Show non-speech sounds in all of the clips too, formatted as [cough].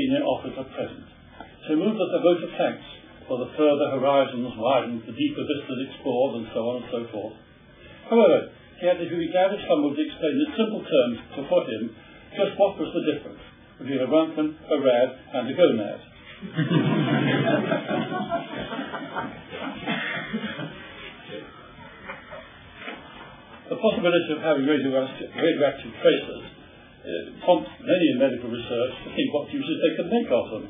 leukemia offers at present. So moved with a vote of thanks for the further horizons widened, the deeper vistas explored, and so on and so forth. However, he had to be glad if would explain in simple terms to for him just what was the difference between a roentgen, a rad, and a gonad. [laughs] the possibility of having radioactive, tracers uh, prompts many in medical research to think what uses they could make of them.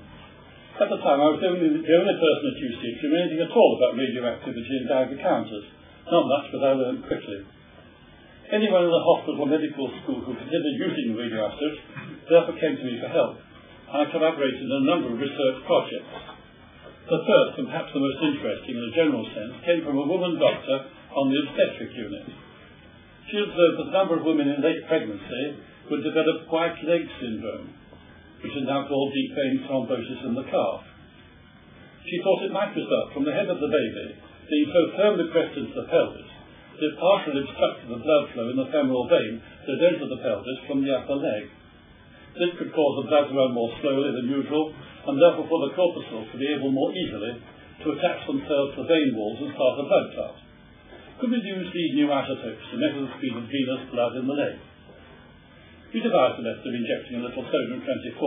At the time, I was the only, the only person at UCH who knew anything at all about radioactivity and Geiger counters. Not much, but I learned quickly. Anyone in the hospital or medical school who considered using radioisotopes therefore came to me for help. I collaborated in a number of research projects. The first, and perhaps the most interesting in a general sense, came from a woman doctor on the obstetric unit. She observed that a number of women in late pregnancy would develop white leg syndrome, which is now called deep vein thrombosis in the calf. She thought it might result from the head of the baby being so firmly pressed into the pelvis that it partially obstructed the blood flow in the femoral vein that entered the pelvis from the upper leg. This could cause the blood to run more slowly than usual, and therefore for the corpuscles to be able more easily to attach themselves to vein walls and start a blood clot. Could we use these new isotopes to measure the speed of venous blood in the leg? We devised the method of injecting a little sodium-24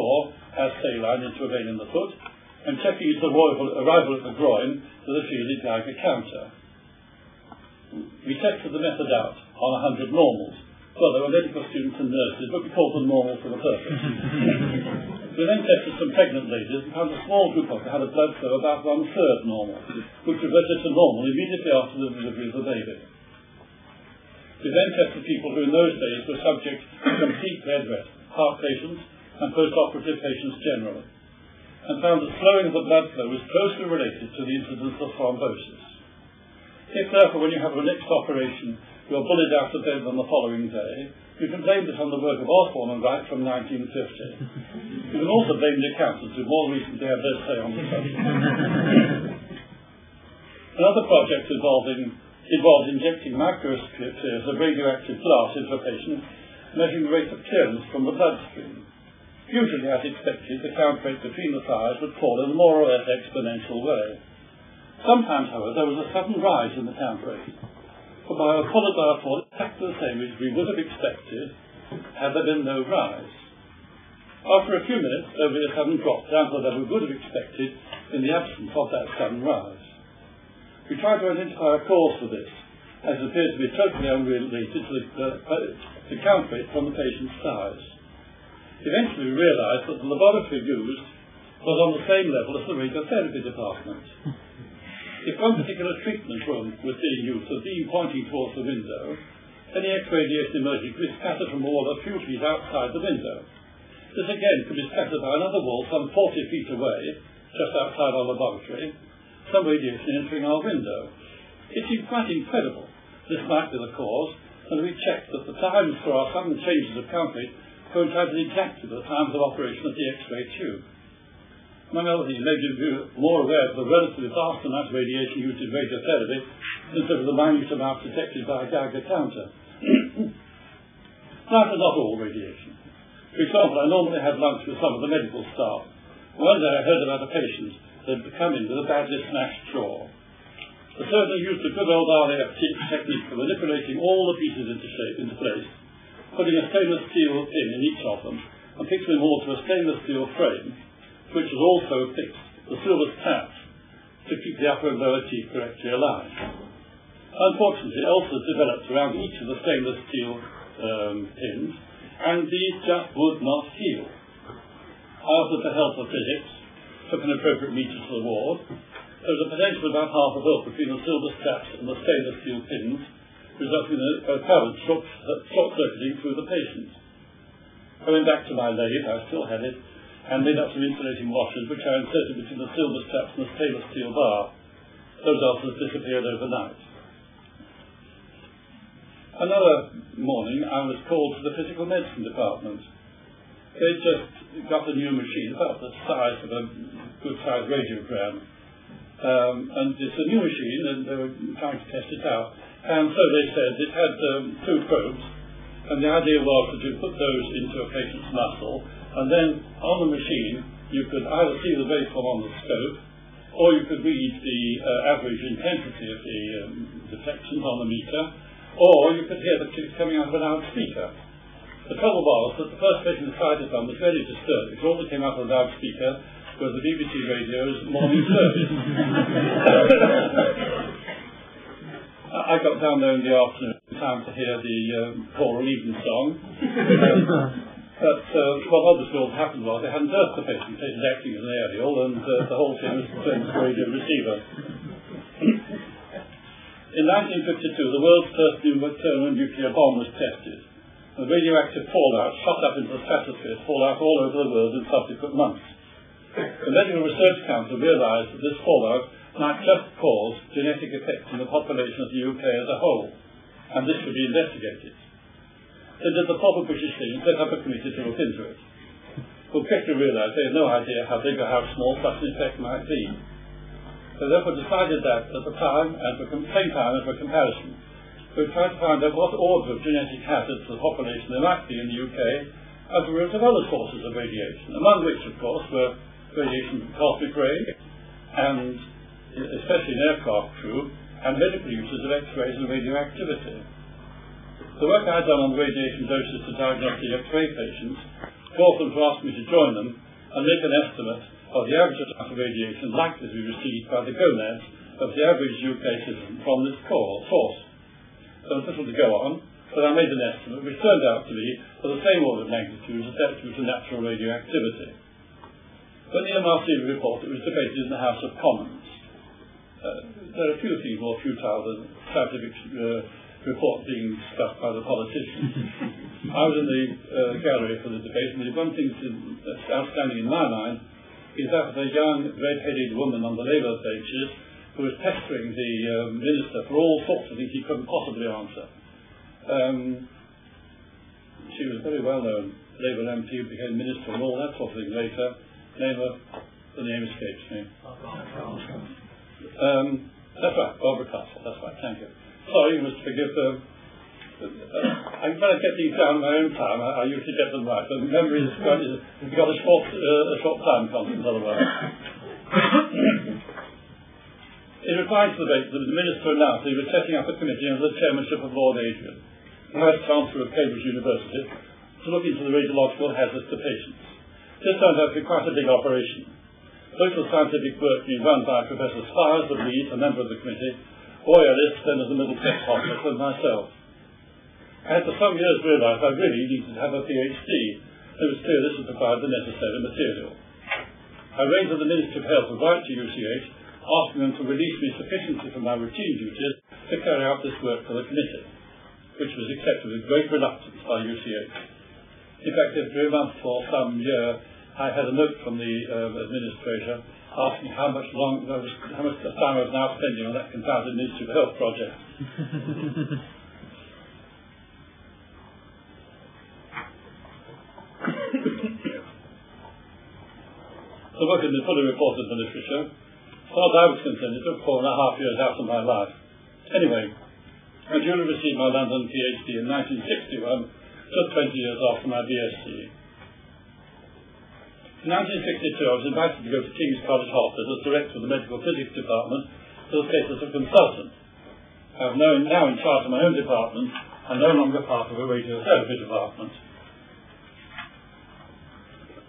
as saline into a vein in the foot and checking its arrival, arrival at the groin with a fielded Geiger counter. We tested the method out on 100 normals. Well, there were medical students and nurses, but we called them normal for the purpose. [laughs] we then tested some pregnant ladies and found a small group of them had a blood flow about one-third normal, which reverted to normal immediately after the delivery of the baby. Then tested people who in those days were subject to complete bed rest, heart patients and post-operative patients generally, and found that slowing of the blood flow was closely related to the incidence of thrombosis. If therefore when you have a next operation you are bullied out of bed on the following day, you can blame this on the work of Osborn and Wright from 1950. You can also blame the accountants who more recently had their say on the subject. Another project involving involves injecting microspheres of radioactive glass into a patient, measuring the rate of clearance from the bloodstream. Usually, as expected, the count rate between the fires would fall in a more or less exponential way. Sometimes, however, there was a sudden rise in the count rate. By a fall exactly the same as we would have expected had there been no rise. After a few minutes, there would be a sudden drop down to the level we would have expected in the absence of that sudden rise. We tried to identify a cause for this, as it appeared to be totally unrelated to the, uh, the count rate from the patient's size. Eventually we realised that the laboratory used was on the same level as the radiotherapy department. If one particular treatment room was being used, the beam pointing towards the window, any X-radiation emerging could be scattered from a wall a few feet outside the window. This again could be scattered by another wall some 40 feet away, just outside our laboratory, some radiation entering our window. It seemed quite incredible this might be the cause, and we checked that the times for our sudden changes of count rate coincided exactly with the times of operation of the X-ray tube. Among other things, you more aware of the relatively vast amount of radiation used in radiotherapy instead of the minute amount detected by a Geiger counter. [coughs] That is not all radiation. For example, I normally have lunch with some of the medical staff. One day I heard about a patient had come with a badly smashed jaw. The surgeon used a good old RAF technique for manipulating all the pieces into shape, into place, putting a stainless steel pin in each of them, and fixing them all to a stainless steel frame, which was also fixed, the silver taps, to keep the upper and lower teeth correctly aligned. Unfortunately, ulcers developed around each of the stainless steel um, pins, and these just would not heal. Of the help of physics, took an appropriate meter to the ward, there was a potential about half a volt between the silver straps and the stainless steel pins, resulting in a, current short, short circuiting through the patient. I went back to my lathe, I still had it, and made up some insulating washers which I inserted between the silver straps and the stainless steel bar. Those ulcers disappeared overnight. Another morning I was called to the physical medicine department. They just got a new machine, about the size of a good sized radiogram, um, and it's a new machine, and they were trying to test it out. And so they said it had um, two probes, and the idea was to put those into a patient's muscle, and then on the machine you could either see the waveform on the scope, or you could read the uh, average intensity of the um, deflections on the meter, or you could hear the clicks coming out of a loudspeaker. The trouble was that the first person who tried this one was very disturbed because all that came out of the loudspeaker was the BBC radio's morning service. [laughs] I got down there in the afternoon in time to hear the um, choral evening song. [laughs] but uh, what obviously all happened was they hadn't earthed the patient, it was acting as an aerial, and uh, the whole thing was turned to radio receiver. in 1952, the world's first nuclear bomb was tested. The radioactive fallout shot up into the stratosphere, fallout all over the world in subsequent months. The Medical Research Council realised that this fallout might just cause genetic effects in the population of the UK as a whole, and this should be investigated. They did the proper British and set up a committee to look into it, who quickly realised they had no idea how big or how small such an effect might be. They therefore decided that at the time, and for same time as for comparison, would try to find out what order of genetic hazards the population there might be in the UK as a result of other sources of radiation, among which, of course, were radiation from cosmic rays and especially in aircraft crew, and medical uses of X-rays and radioactivity. The work I had done on radiation doses to diagnostic X-ray patients caused them to ask me to join them and make an estimate of the average amount of radiation likely to be received by the gonads of the average UK citizen from this core source. So it's little to go on, but I made an estimate which turned out to be for the same order of magnitude as that due to natural radioactivity. When the MRC report, it was debated in the House of Commons. Uh, there are few things more futile than scientific uh, report being discussed by the politicians. [laughs] I was in the uh, gallery for the debate, and the one thing that's outstanding in my mind is that of a young red-headed woman on the Labour benches who was pestering the uh, minister for all sorts of things he couldn't possibly answer. Um, she was very well known Labour MP, who became minister and all that sort of thing later. Name of the name escapes me. Um, that's right, Barbara Castle, that's right, thank you. Sorry, you must forgive them. Uh, I'm going to get these down in my own time. I, I usually get them right. But memory is quite, you've got a short, uh, a short time constant otherwise. [coughs] [coughs] [coughs] In reply to the debate, the Minister announced he was setting up a committee under the chairmanship of Lord Adrian, the Vice Chancellor of Cambridge University, to look into the radiological hazards to patients. This turned out to be quite a big operation. Social scientific work being run by Professor Spiers of Leeds, a member of the committee, Roy Ellis, then of the Middlesex Hospital, and myself. I had for some years realised I really needed to have a PhD. and It was clear this would provide the necessary material. I arranged with the Ministry of Health to write to UCH, asking them to release me sufficiently from my routine duties to carry out this work for the committee, which was accepted with great reluctance by UCH. In fact, a month for some year, I had a note from the uh, administrator asking how much long, how much time I was now spending on that confounded Ministry of Health project. [laughs] the work had been fully reported in the literature. Far as I was concerned, it took four and a half years of my life. Anyway, I duly received my London PhD in 1961, just 20 years after my BSc. In 1962, I was invited to go to King's College Hospital as director of the Medical Physics Department to the status of consultant. I am now, now in charge of my own department and no longer part of a radiotherapy department.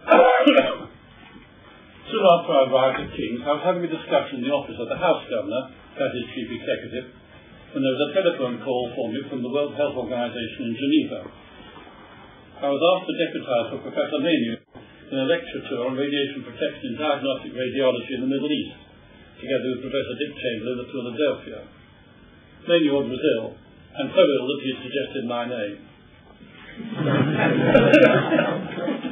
[coughs] [coughs] After I arrived at King's, I was having a discussion in the office of the House Governor, that is Chief Executive, when there was a telephone call for me from the World Health Organization in Geneva. I was asked to deputise for Professor Mayneord in a lecture tour on radiation protection in diagnostic radiology in the Middle East, together with Professor Dick Chamberlain of Philadelphia. Mayneord was ill, and so ill that he suggested my name.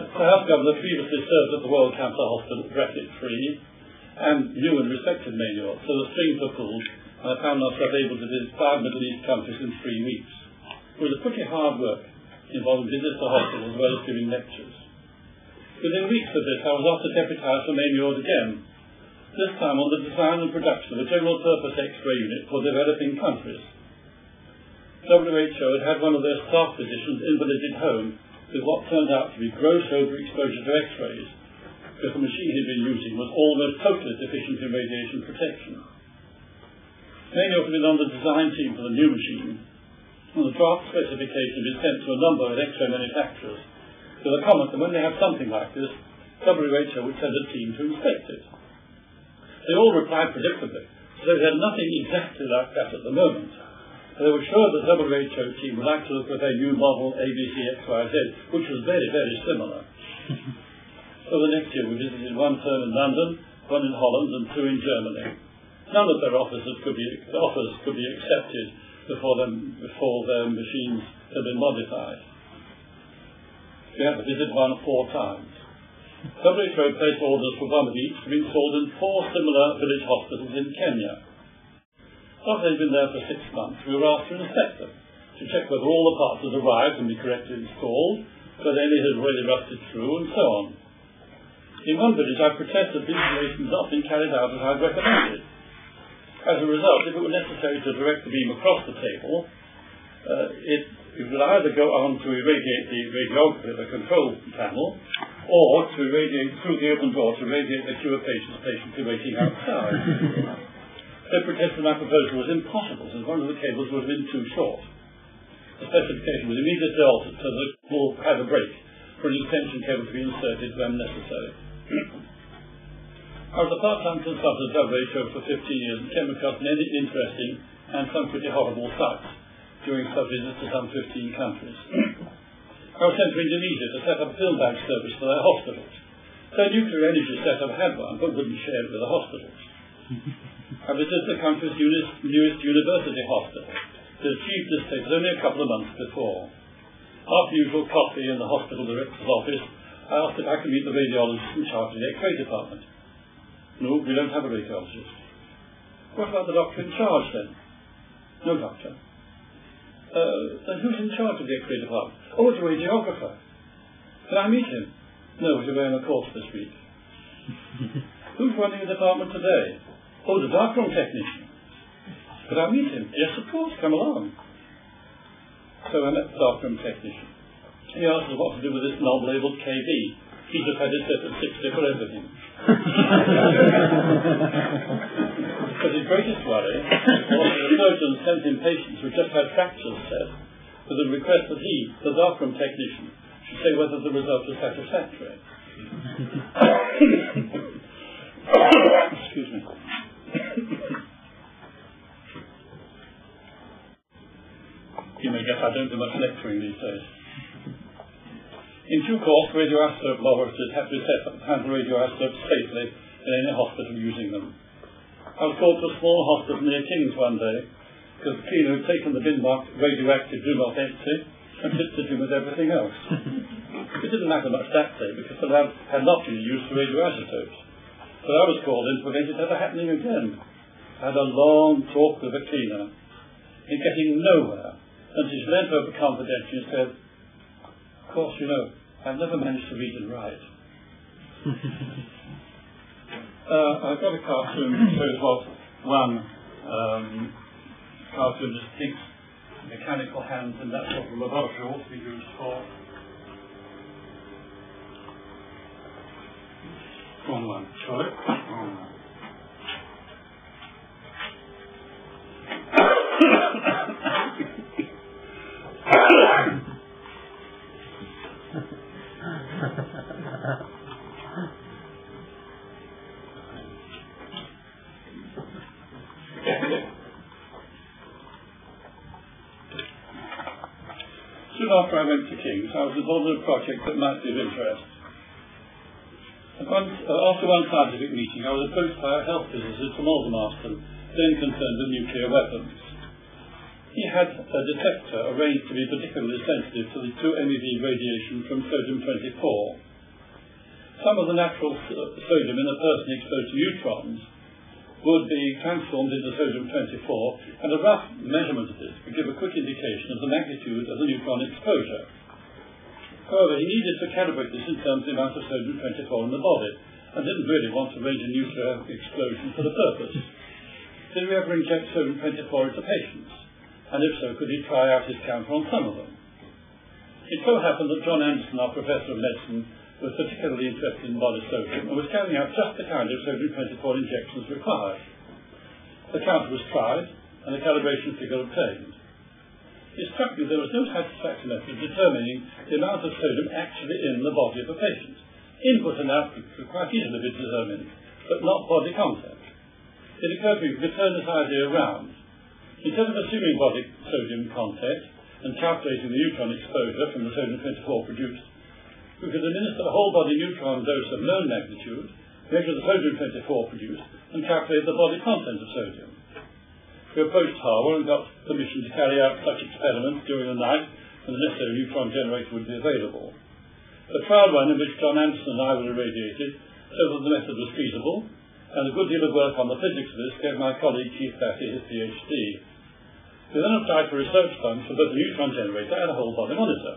[laughs] the House Governor previously served at the World Cancer Hospital, bracket free, and and respected Mayneord, so the strings were pulled, and I found myself able to visit five Middle East countries in three weeks. It was a pretty hard work, involving visits to hospitals as well as giving lectures. Within weeks of this, I was asked to deputise for Mayneord again, this time on the design and production of a general-purpose X-ray unit for developing countries. WHO had had one of their staff physicians invalided home with what turned out to be gross overexposure to X-rays, because the machine he'd been using was almost totally deficient in radiation protection. Of them been on the design team for the new machine, and the draft specification had been sent to a number of X-ray manufacturers with a comment that when they have something like this, WHO would send a team to inspect it. They all replied predictably, so they had nothing exactly like that at the moment. They were sure the WHO team would like to look at a new model ABCXYZ, which was very, very similar. [laughs] so the next year we visited one firm in London, one in Holland, and two in Germany. None of their offices could be, offers could be accepted before, them, before their machines had been modified. We had to visit one four times. WHO placed orders for one of each to be installed in four similar village hospitals in Kenya. After they'd been there for six months, we were asked to inspect them, to check whether all the parts had arrived and be correctly installed, whether any had already rusted through, and so on. In one village, I protested that the installation had not been carried out as I had recommended. As a result, if it were necessary to direct the beam across the table, uh, it, it would either go on to irradiate the radiography, the control panel, or to irradiate through the open door to irradiate the of patients, patients who waiting outside. They protested my proposal was impossible since one of the cables would have been too short. The specification was immediately altered so that it will have a break for an extension cable to be inserted when necessary. I was a part-time consultant at WHO for 15 years and came across many interesting and some pretty horrible sights during sub visits to some 15 countries. I was sent to Indonesia to set up a film bank service for their hospitals. Their nuclear energy setup had one, but wouldn't share it with the hospitals. I visited the country's newest university hospital. It achieved this status only a couple of months before. After usual coffee in the hospital director's office, I asked if I could meet the radiologist in charge of the X-ray department. No, we don't have a radiologist. What about the doctor in charge then? No doctor. Uh, then who's in charge of the X-ray department? Oh, it's a radiographer. Can I meet him? No, he's away on a course this week. [laughs] who's running the department today? Oh, the darkroom technician. Could I meet him? Yes, of course, come along. So I met the darkroom technician. He asked us what to do with this knob labelled kV. He just had it set at 60 for everything. [laughs] but his greatest worry was that the surgeon sent him patients who just had fractures set with a request that he, the darkroom technician, should say whether the result was satisfactory. [laughs] [coughs] Excuse me. You may guess I don't do much lecturing these days. In due course, radioisotope laboratories have to set up handle radioisotopes safely in any hospital using them. I was called to a small hospital near King's one day because the cleaner had taken the bin marked radioactive do not empty and tipped it in with everything else. it didn't matter much that day because the lab had not been used for radioisotopes. But I was called in to prevent it ever happening again. I had a long talk with the cleaner. In getting nowhere, and she leant over confidentially and said, Of course, you know, I've never managed to read and write. [laughs] uh, I've got a cartoon that shows what one um, cartoonist thinks mechanical hands in that sort of laboratory ought to be used for. Wrong one. Soon after I went to King's, I was involved in a project that might be of interest. Uh, after one scientific meeting, I was approached by a health physicist from Aldermaston, then concerned with nuclear weapons. He had a detector arranged to be particularly sensitive to the 2 MeV radiation from sodium-24. Some of the natural sodium in a person exposed to neutrons would be transformed into sodium-24, and a rough measurement of this would give a quick indication of the magnitude of the neutron exposure. However, he needed to calibrate this in terms of the amount of sodium-24 in the body, and didn't really want to arrange a nuclear explosion for the purpose. Did we ever inject sodium-24 into patients? and if so, could he try out his counter on some of them? It so happened that John Anderson, our professor of medicine, was particularly interested in body sodium and was carrying out just the kind of sodium-24 injections required. The counter was tried and a calibration figure obtained. It struck me there was no satisfactory method of determining the amount of sodium actually in the body of a patient. Input and output could quite easily be determined, but not body content. It occurred to me to turn this idea around. Instead of assuming body sodium content and calculating the neutron exposure from the sodium-24 produced, we could administer a whole body neutron dose of known magnitude, measure the sodium-24 produced, and calculate the body content of sodium. We approached Harwell and got permission to carry out such experiments during the night when the necessary neutron generator would be available. The trial run in which John Anderson and I were irradiated showed that the method was feasible, and a good deal of work on the physics of this gave my colleague Keith Batty his PhD. We then applied for research funds for both the neutron generator and a whole body monitor,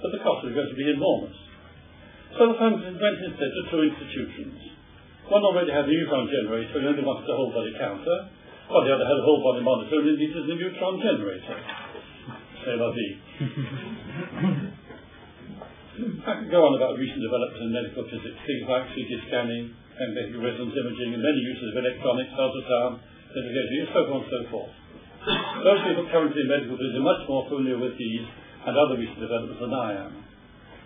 but the cost was going to be enormous. So the funds went instead to two institutions. One already had a neutron generator and only wanted a whole body counter, while the other had a whole body monitor and needed a neutron generator. Vie. [laughs] I could go on about recent developments in medical physics, things like CT scanning, magnetic resonance imaging, and many uses of electronics, ultrasound, navigation, and so on and so forth. Those people currently in medical physics are much more familiar with these and other recent developments than I am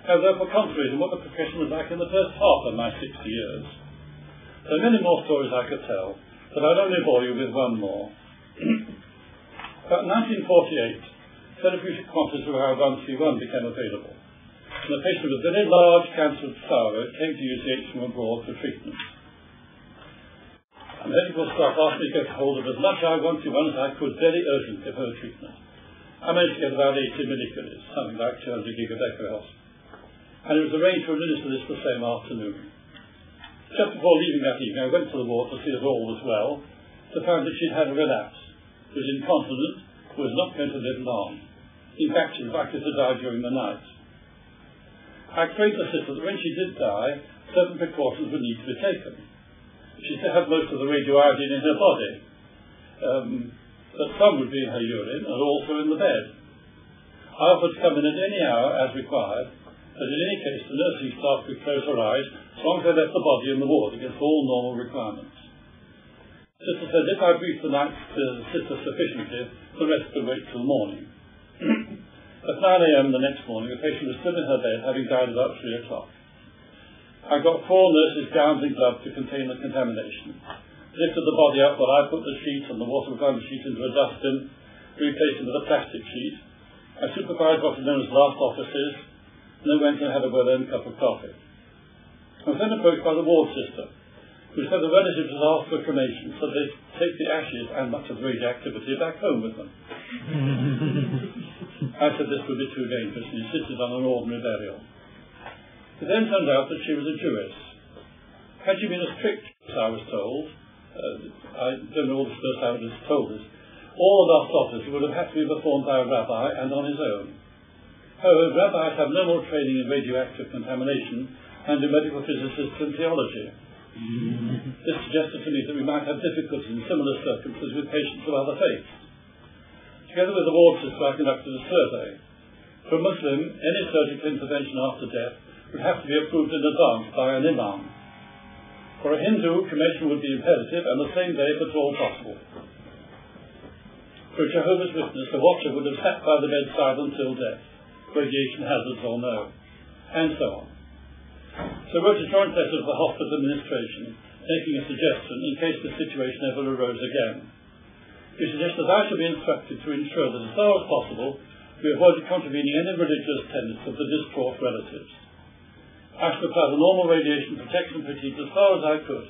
have therefore concentrated on what the profession was like in the first half of my 60 years. There are many more stories I could tell, but I'd only bore you with one more. About 1948, therapeutic quantities of I-131 became available, and a patient with very large cancer of thyroid came to UCH from abroad for treatment. A medical staff asked me to get hold of as much I-131 as I could very urgently for her treatment. I managed to get about 80 millicuries, something like 200 gigabecquerels and it was arranged to administer this the same afternoon. Just before leaving that evening, I went to the ward to see if all was well, to find that she'd had a relapse, was incontinent, was not going to live long. In fact, she was likely to die during the night. I prayed the sister that when she did die, certain precautions would need to be taken. She still had most of the radioiodine in her body, um, but some would be in her urine and also in the bed. I offered to come in at any hour as required, but in any case, the nursing staff could close her eyes as long as they left the body in the ward against all normal requirements. Sister said if I briefed the night to the sister sufficiently, the rest could wait till morning. [clears throat] At 9 a.m. the next morning, the patient was still in her bed, having died about 3 o'clock. I got four nurses' gowns and gloves to contain the contamination, lifted the body up while I put the sheet and the water-bound sheet into a dustbin, replaced them with a plastic sheet. I supervised what is known as last offices, and then went and had a well-earned cup of coffee. I was then approached by the ward sister, who said the relatives had asked for cremation, so they take the ashes and much of the radioactivity back home with them. [laughs] I said this would be too dangerous and insisted on an ordinary burial. It then turned out that she was a Jewess. Had she been as strict as I was told, uh, I don't know all the first time it was told us, all of our office would have had to be performed by a rabbi and on his own. However, rabbis have no more training in radioactive contamination and in medical physicists and theology. This suggested to me that we might have difficulties in similar circumstances with patients of other faiths. Together with the ward sister, I conducted a survey. For a Muslim, any surgical intervention after death would have to be approved in advance by an imam. For a Hindu, cremation would be imperative and the same day if at all possible. For a Jehovah's Witness, the watcher would have sat by the bedside until death radiation hazards or no, and so on. So wrote a joint letter to the hospital administration making a suggestion in case the situation ever arose again. We suggest that I should be instructed to ensure that as far as possible we avoided contravening any religious tenets of the distraught relatives. I should apply the normal radiation protection procedure as far as I could,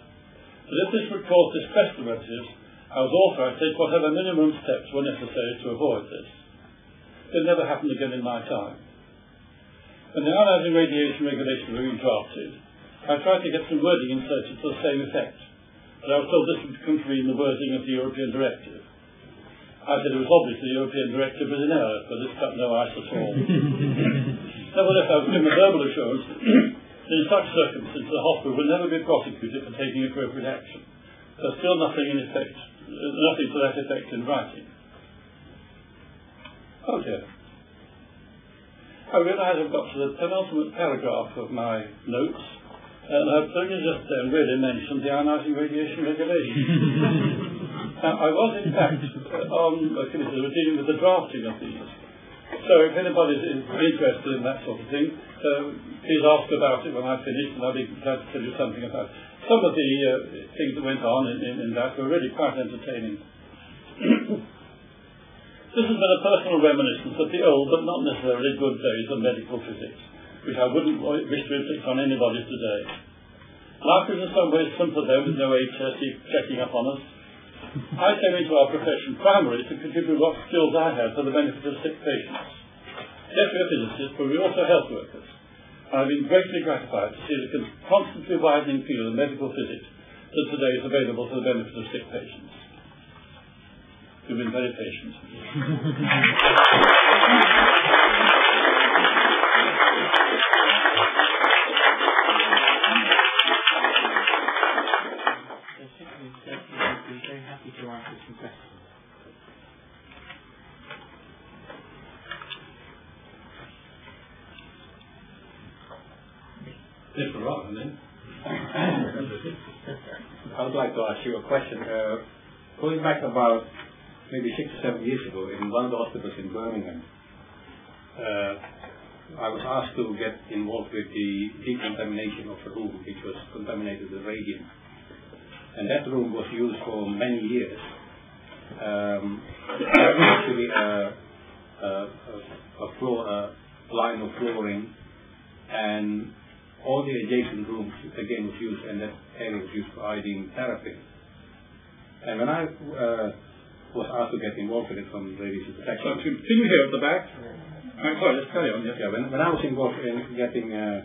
but if this would cause distress to relatives, I was authorized to take whatever minimum steps were necessary to avoid this. It never happened again in my time. When the ionizing radiation regulation were being drafted, I tried to get some wording inserted to the same effect, but I was told this would contravene the wording of the European directive. I said it was obvious the European directive was in error, but this cut no ice at all. [laughs] Nevertheless, I was given verbal assurance that in such circumstances the hospital will never be prosecuted for taking appropriate action. There's still nothing in effect, nothing to that effect in writing. Oh dear. I realise I've got to the penultimate paragraph of my notes, and I've only just then really mentioned the ionizing radiation regulation. [laughs] now, I was in fact on a committee that was dealing with the drafting of these. So if anybody is interested in that sort of thing, uh, please ask about it when I finish, and I'll be glad to tell you something about it. Some of the uh, things that went on in, in, in that were really quite entertaining. This has been a personal reminiscence of the old but not necessarily good days of medical physics, which I wouldn't wish to inflict on anybody today. Life is in some ways simpler then with no HSE checking up on us. I came into our profession primarily to contribute what skills I had for the benefit of sick patients. Yes, we're physicists, but we're also health workers. I've been greatly gratified to see the constantly widening field of medical physics that today is available for the benefit of sick patients. You've been very patient. very happy to answer some questions. [coughs] Then. I would like to ask you a question. Uh, going back about maybe six or seven years ago in one of the hospitals in Birmingham, uh, I was asked to get involved with the decontamination of a room which was contaminated with radium. And that room was used for many years. Um, actually a, a, a, floor, a line of flooring and all the adjacent rooms again was used and that area was used for iodine therapy. And when I uh, was asked to get involved with it from radiation So, protection. can we hear at the back? I'm sorry, let's carry on. Yes, yeah, when, when I was involved in getting, uh,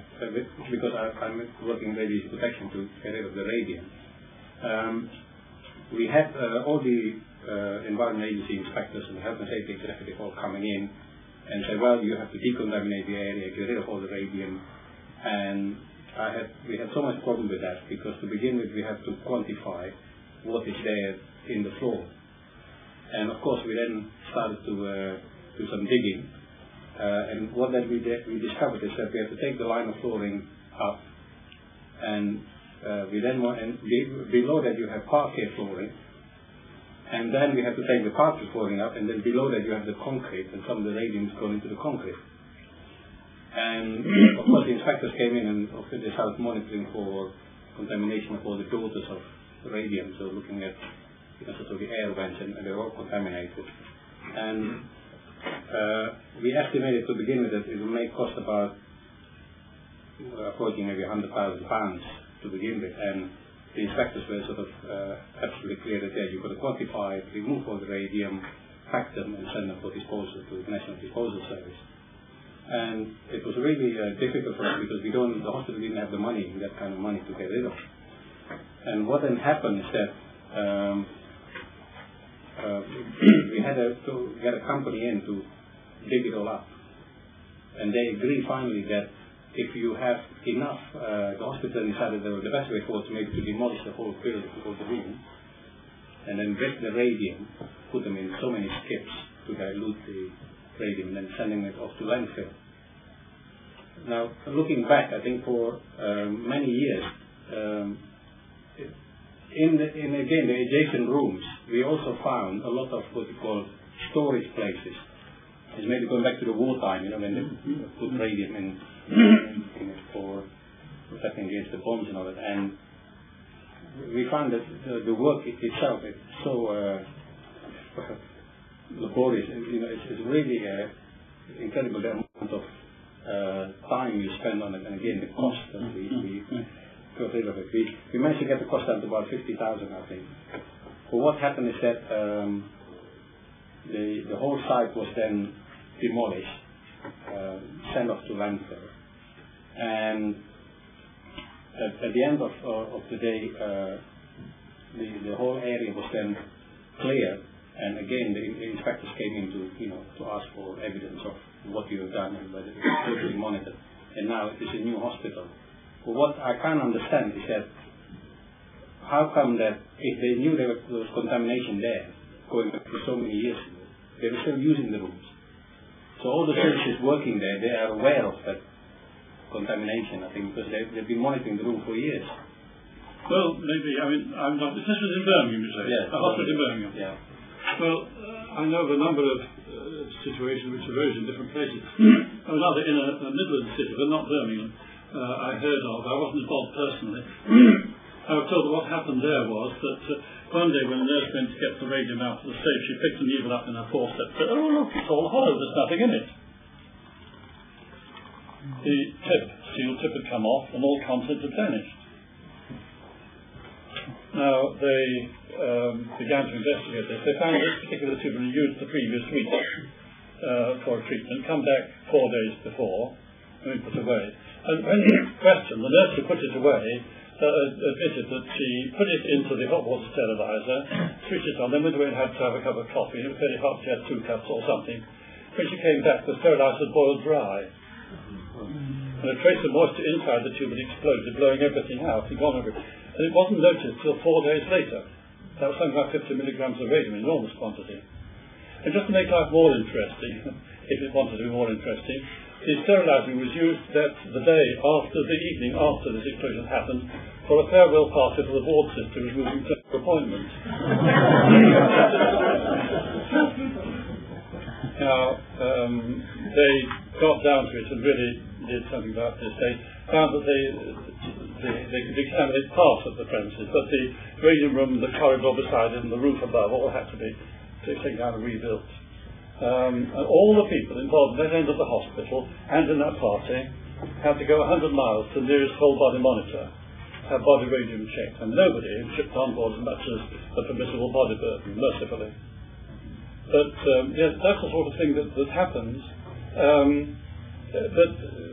because I, I'm working in protection to get rid of the radium, um, we had uh, all the uh, environment agency inspectors and the health and safety executive all coming in and say, well, you have to decontaminate the area, get rid of all the radium. And I had, we had so much problem with that because to begin with, we have to quantify what is there in the floor. And of course, we then started to uh, do some digging. Uh, and what that we, discovered is that we have to take the line of flooring up, and uh, then below that you have parquet flooring, and then we have to take the parquet flooring up, and then below that you have the concrete, and some of the radiums go into the concrete. And of course, the inspectors came in and they started monitoring for contamination of all the daughters of radium, so looking at because of the air vents and they're all contaminated. And uh, we estimated to begin with that it make cost about uh, approaching maybe 100,000 pounds to begin with. And the inspectors were sort of uh, absolutely clear that yeah, you've got to quantify it, remove all the radium, pack them and send them for disposal to the National Disposal Service. And it was really difficult for us because we don't, the hospital didn't have the money, that kind of money to get rid of. And what then happened is that um, uh, [clears throat] we had a, to get a company in to dig it all up. And they agreed finally that if you have enough, uh, the hospital decided that the best way forward was maybe to demolish the whole building, the building, and then break the radium, put them in so many skips to dilute the radium, and then sending it off to landfill. Now, looking back, I think for um, many years, um, in, the, in again the adjacent rooms, we also found a lot of what we call storage places. It's maybe going back to the wartime, you know, when they put radium in, in it for protecting against the bombs and all that. And we found that the, the work itself is so uh, [laughs] laborious. You know, it's, it's really uh, incredible the amount of uh, time you spend on it, and again the cost that we, we got rid of it. We, we managed to get the cost down to about 50,000, I think. What happened is that um, the, whole site was then demolished, uh, sent off to landfill. And at, the end of, uh, of the day, uh, the, whole area was then cleared. And again, the, inspectors came in to, you know, to ask for evidence of what you have done and whether it was totally monitored. And now it is a new hospital what I can't understand is that how come that if they knew there was, contamination there, going back to so many years they were still using the rooms. So all the services working there, they are aware of that contamination, I think, because they've, they've been monitoring the room for years. Well, maybe. I mean, I'm not. This was in Birmingham, you say? Yes. A hospital in Birmingham. Yeah. Well, uh, I know of a number of uh, situations which arose in different places. [coughs] I was either in a, a Midland city, but not Birmingham. Uh, I heard of. I wasn't involved personally. [coughs] [coughs] I was told what happened there was that uh, one day when the nurse went to get the radium out of the safe, she picked the needle up in her forceps. and Said, "Oh look, it's all hollow. There's nothing in it." The tip, steel tip had come off, and all contents had vanished. Now, they um, began to investigate this. They found this particular tube had used the previous week uh, for treatment, come back four days before, and put away. And when questioned, the nurse who put it away Uh, uh, uh, admitted that she put it into the hot water sterilizer, switched it on, then went away and had to have a cup of coffee. It was very hot, she had two cups or something. When she came back, the sterilizer had boiled dry. And a trace of moisture inside the tube had exploded, blowing everything out and gone it. And it wasn't noticed till four days later. That was something like 50 milligrams of radium, enormous quantity. And just to make life more interesting, [laughs] if it wanted to be more interesting, the sterilizing was used that the day after the evening after this explosion happened for a farewell party for the board sister who was moving to her appointment. [laughs] now, um, they got down to it and really did something about this. They found that they, they, they could examine part of the premises, but the radium room, the corridor beside it, and the roof above all had to be taken down and rebuilt. Um, all the people involved in that end of the hospital and in that party had to go 100 miles to the nearest whole body monitor, have body radium checked, and nobody shipped on board as much as the permissible body burden, mercifully. But um, yes, that's the sort of thing that, that happens. Um, but uh,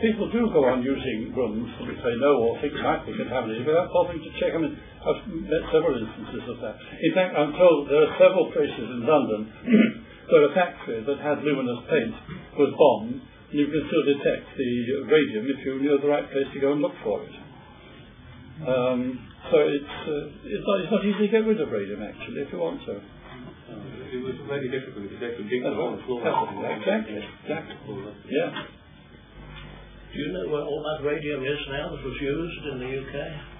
people do go on using rooms which they know or think might be contaminated without bothering to check. I mean, I've met several instances of that. In fact, I'm told there are several places in London [clears throat] where a factory that had luminous paint was bombed, and you can still detect the radium if you know the right place to go and look for it. Um, so it's, uh, it's, not, it's not easy to get rid of radium, actually, if you want to. It was very difficult because they had to dig the whole floor. Exactly, exactly. Yeah. Do you know where all that radium is now that was used in the UK?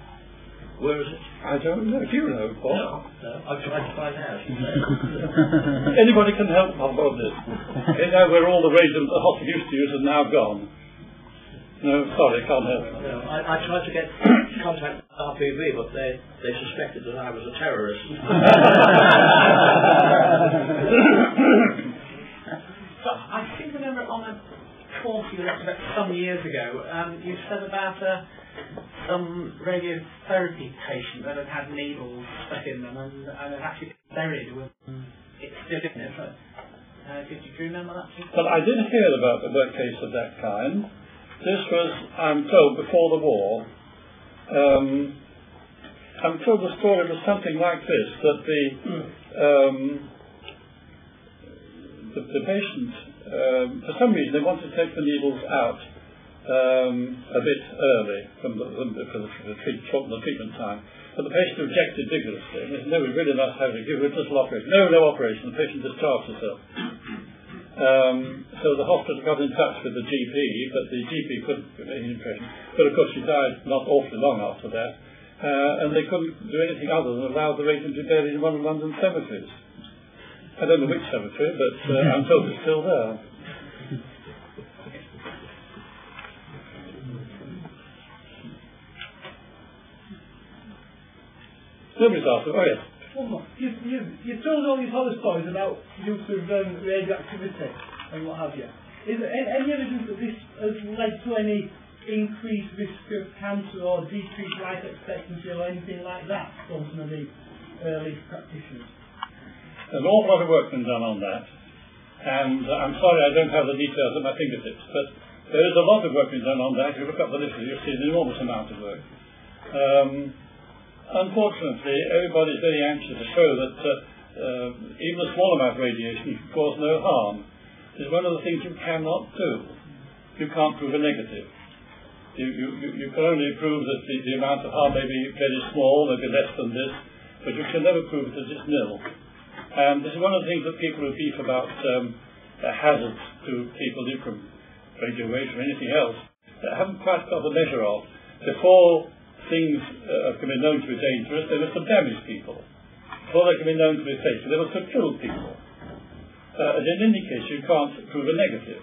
Where is it? I don't know. Do you know, Paul? No, no. I've tried to find out. [laughs] Anybody can help on board this. You know where all the radium the hospital used to use is now gone. No, sorry, can't help. no, I, I tried to get contact with RPV, but they, they suspected that I was a terrorist. So I think I remember on a course you left about some years ago, um, you said about uh, some radiotherapy patient that had had needles stuck in them and, and had actually buried with it still in it. So, uh, did you remember that? But I did hear about a case of that kind. This was, I'm told, before the war. Um, I'm told the story was something like this, that the um, the, the patient, um, for some reason, they wanted to take the needles out um, a bit early from the, from the, from the, from the treatment time. But the patient objected vigorously. And said, no, we really must have to give her a operation. No, no operation. The patient discharged herself. Um, so the hospital got in touch with the GP, but the GP couldn't give any impression. But of course, she died not awfully long after that. Uh, and they couldn't do anything other than allow the radium to be buried in one of London's cemeteries. I don't know which cemetery, but uh, I'm told it's still there. Nobody's asked. Oh yes. One more. You, you, you told all these horror stories about use of um, radioactivity and what have you. Is there any, evidence that this has led to any increased risk of cancer or decreased life expectancy or anything like that from some of the early practitioners? There's an awful lot of work been done on that, and I'm sorry I don't have the details at my fingertips, but there is a lot of work being done on that. If you look up the list, you'll see an enormous amount of work. Um, unfortunately, everybody's very anxious to show that uh, uh, even a small amount of radiation can cause no harm. It's one of the things you cannot do. You can't prove a negative. You, you, you, can only prove that the, the amount of harm may be very small, maybe less than this, but you can never prove that it's nil. And this is one of the things that people who beef about um, hazards to people from waves or anything else haven't quite got the measure of. Before things uh, have been known to be dangerous, they must have damaged people. Before they can be known to be fatal, they must have killed people. Uh, and in any case, you can't prove a negative.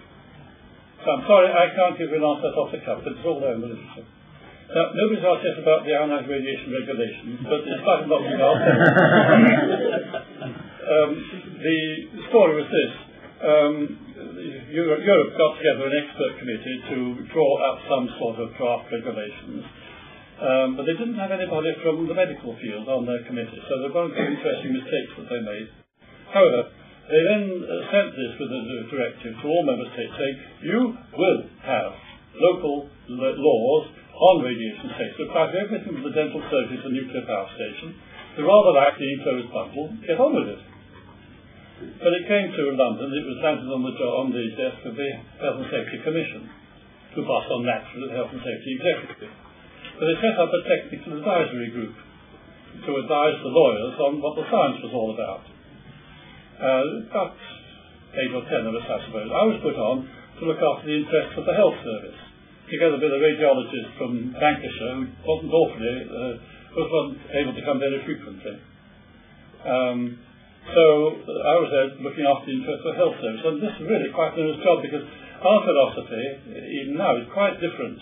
So I'm sorry, I can't give you an answer off the cuff, but it's all there in the literature. Now, nobody's asked us about the ionized radiation regulations, but spite of not being asked, [laughs] um, the story was this. Um, Europe, Europe got together an expert committee to draw up some sort of draft regulations, um, but they didn't have anybody from the medical field on their committee, so there were two interesting mistakes that they made. However, they then uh, sent this with a directive to all member states saying, you will have local laws on radiation safety, apply to everything from the dental surgery to nuclear power station. The rather like the enclosed bundle, get on with it. But it came to London, it was landed on the, on the desk of the Health and Safety Commission, who passed on naturally the Health and Safety Executive. But they set up a technical advisory group to advise the lawyers on what the science was all about. Uh, about eight or ten of us, I suppose. I was put on to look after the interests of the health service, together with a radiologist from Lancashire who wasn't awfully, uh, wasn't able to come very frequently. Um, so uh, I was there looking after the interests of the health service, and this is really quite an enormous job because our philosophy, even now, is quite different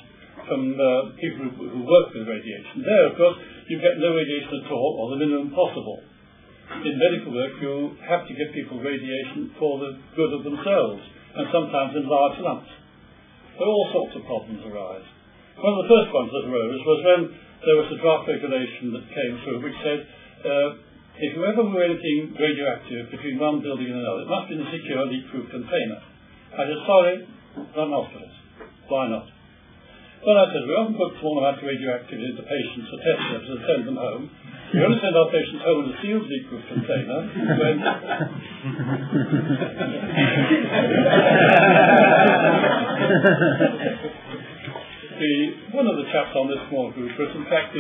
from uh, people who, who work with radiation. There, of course, you get no radiation at all, or the minimum possible. In medical work, you have to give people radiation for the good of themselves, and sometimes in large lumps. So all sorts of problems arise. One of the first ones that arose was when there was a draft regulation that came through which said uh, if you ever move anything radioactive between one building and another, it must be in a secure leak-proof container. I said, sorry, not it. Why not? Well, I said, we often put of radioactivity into patients for test purposes and send them home. We only send our patients home in a sealed leak-proof container when... [laughs] [laughs] the, one of the chaps on this small group was in fact